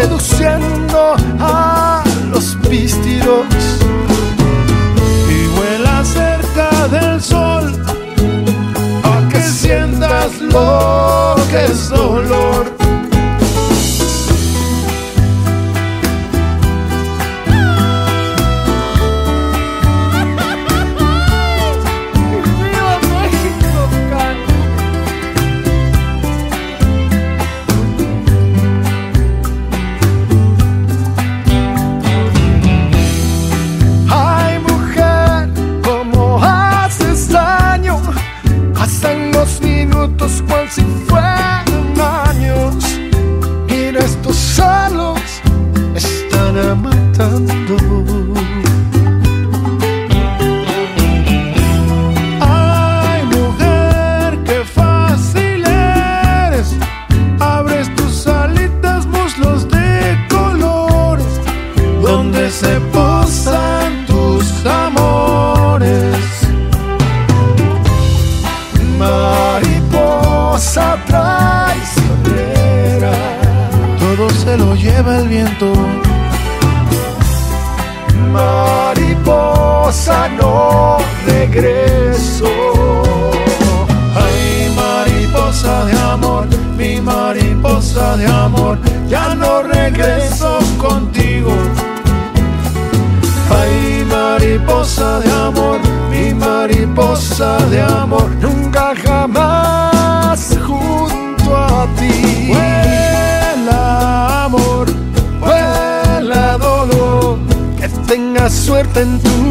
seduciendo a los pístiros. Y vuela cerca del sol, a que sientas lo que es dolor. suerte en tu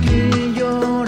que yo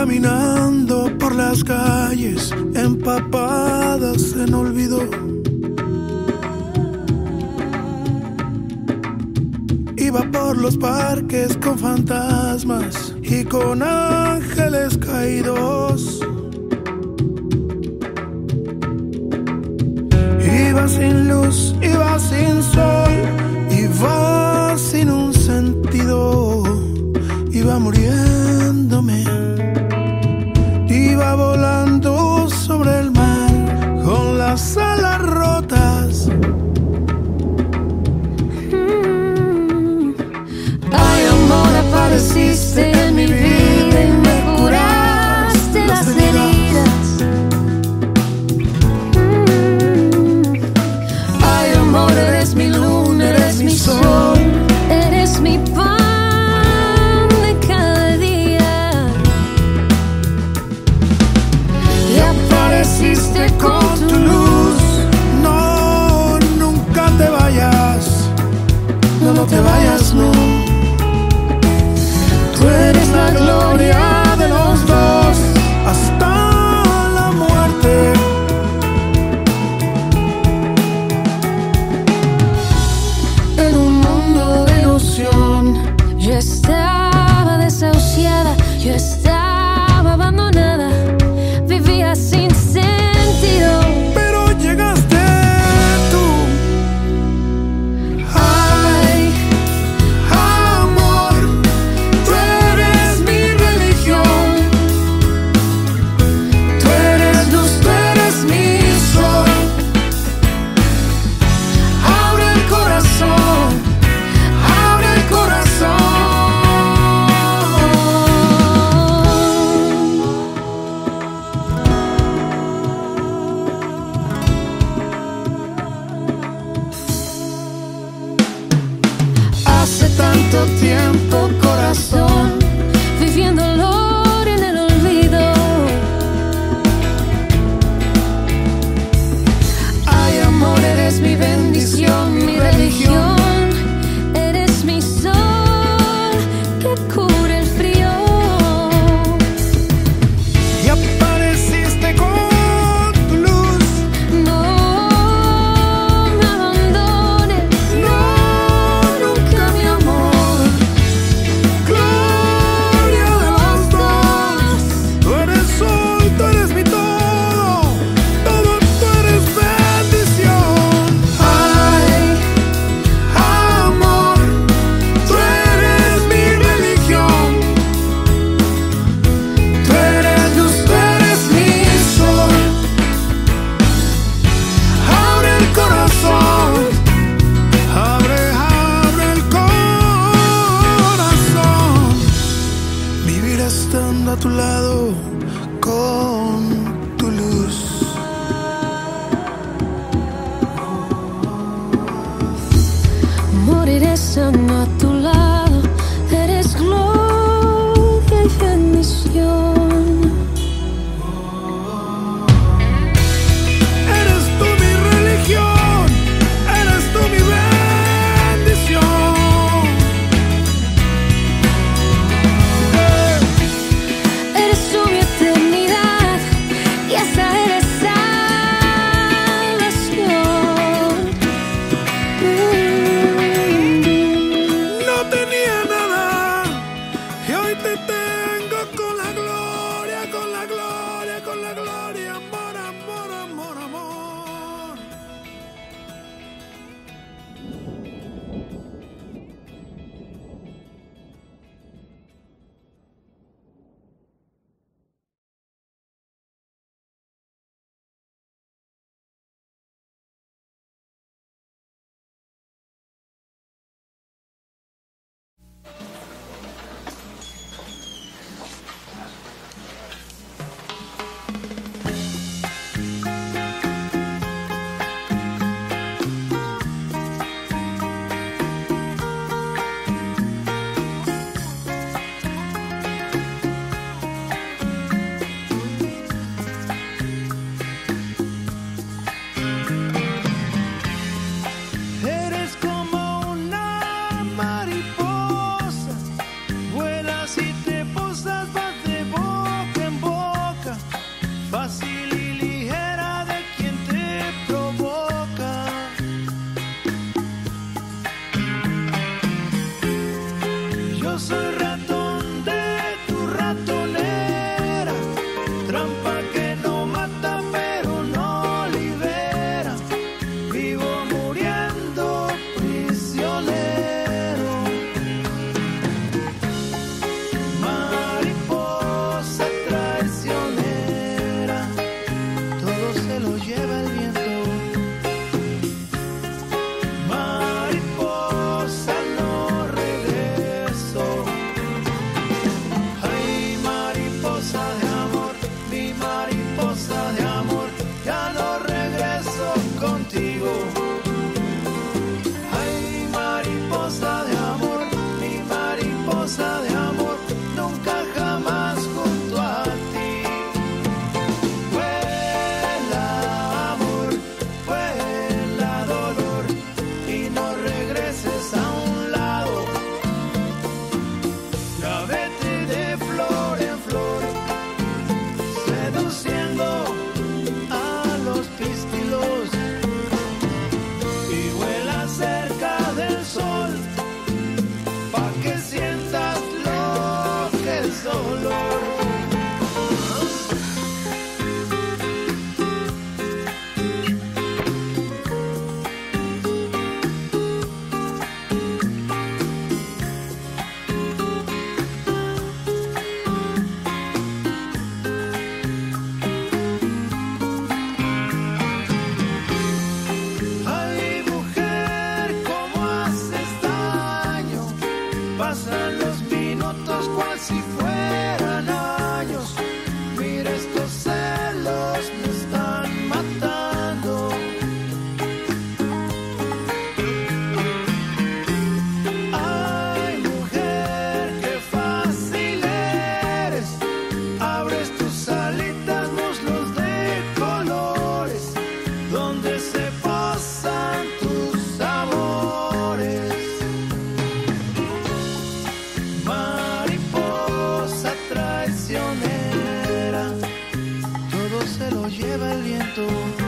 caminando por las calles empapadas en olvido. Iba por los parques con fantasmas y con ángeles caídos. Iba sin luz, iba sin sol, iba sin un you. lleva el viento.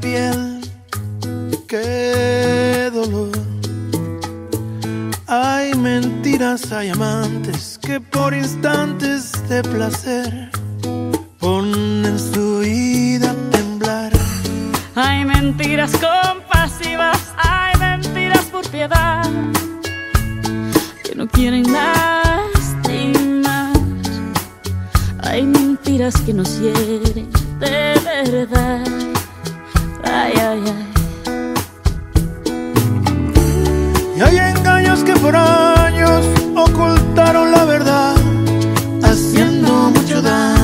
Piel, qué dolor. Hay mentiras, hay amantes que por instantes de placer ponen su vida a temblar. Hay mentiras compasivas, hay mentiras por piedad que no quieren lastimar. Mentiras que nos hieren de verdad. Y hay engaños que por años ocultaron la verdad, haciendo mucho daño.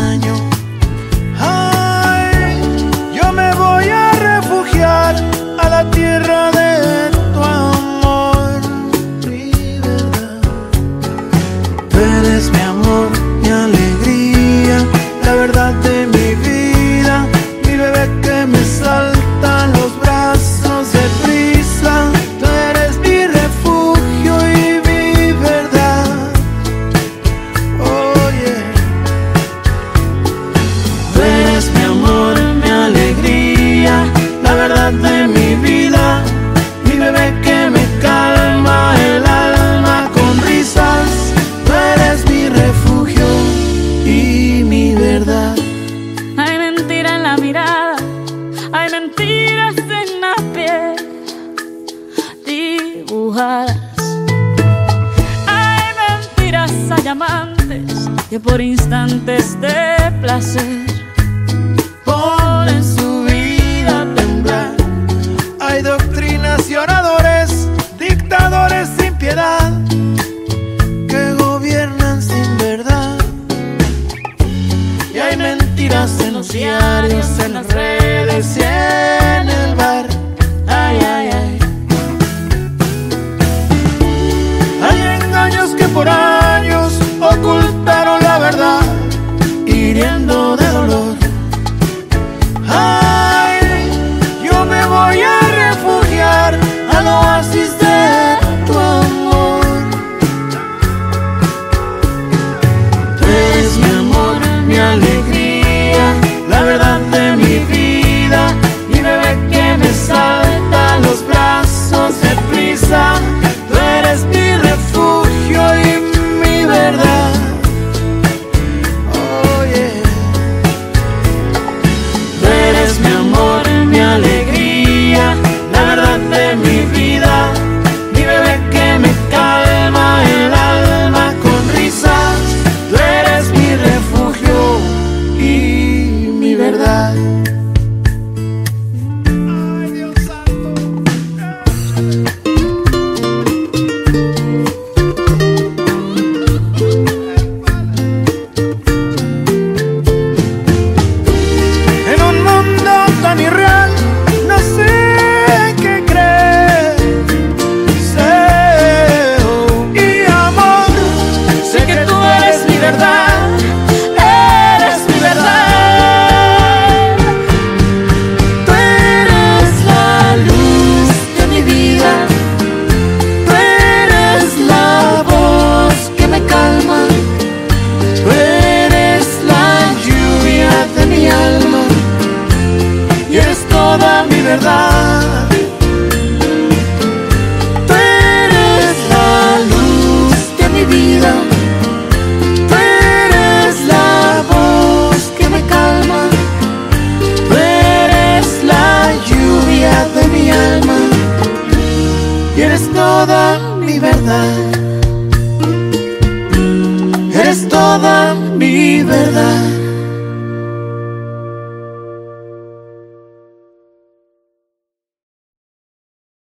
ver